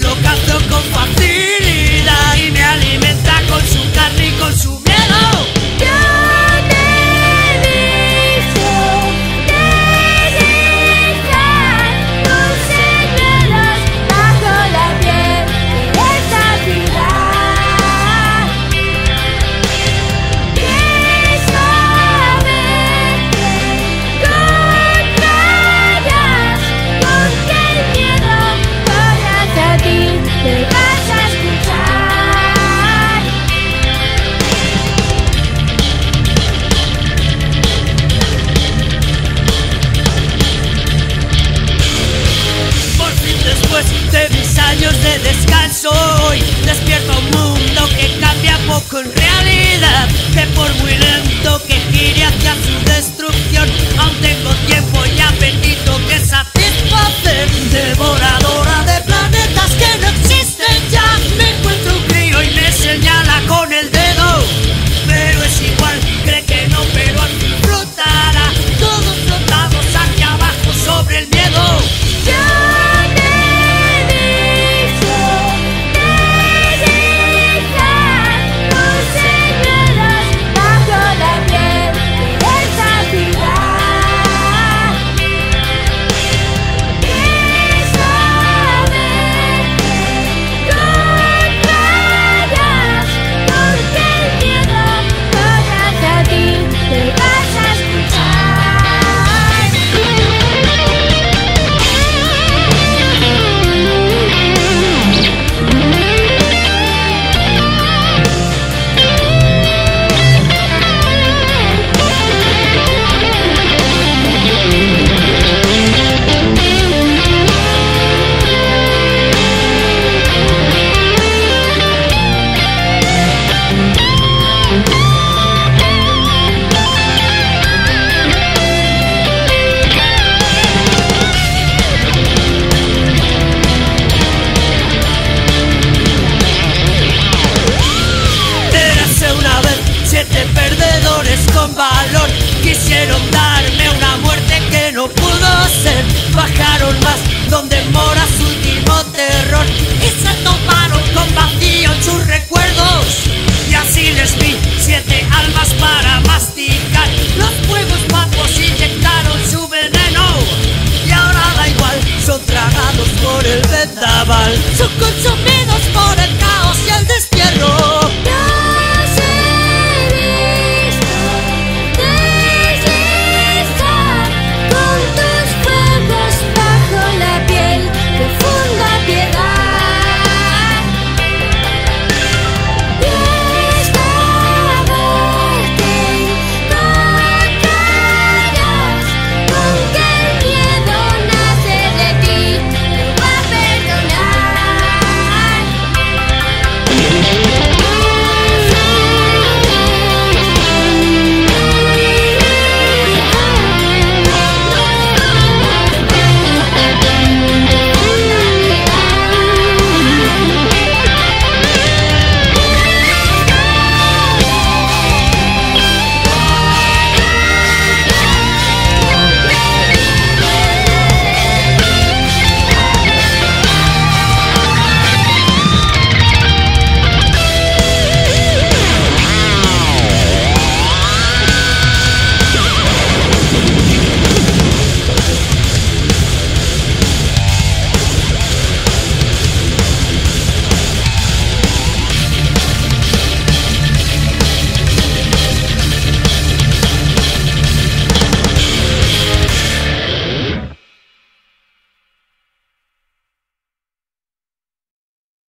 Lo capto con soul.